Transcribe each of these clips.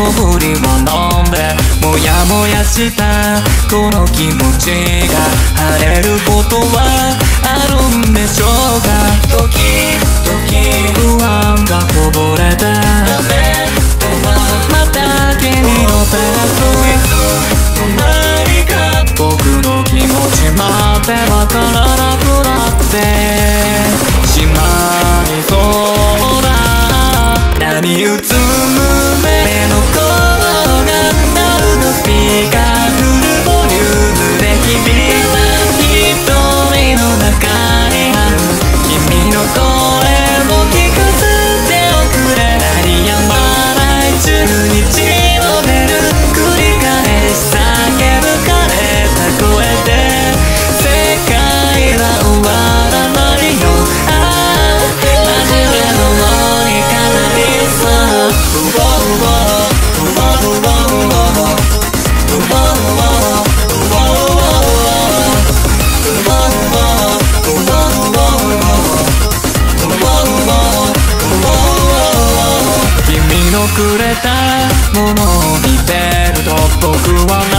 そぶりも飲んでもやもやしたこの気持ちが晴れることはあるんでしょうか。時々不安がこぼれてまた君の手がつい僕の気持ちまでわからなくなって。くれたものを見てると僕は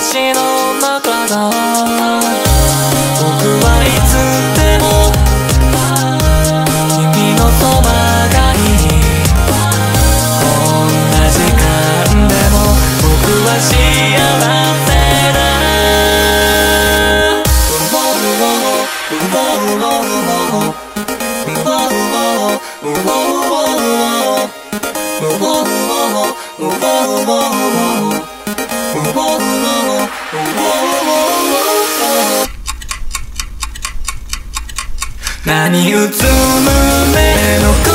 引き出しの中だ。僕はいつでも君のそばがいい。こんな時間でも僕は幸せだ。何うつむ目の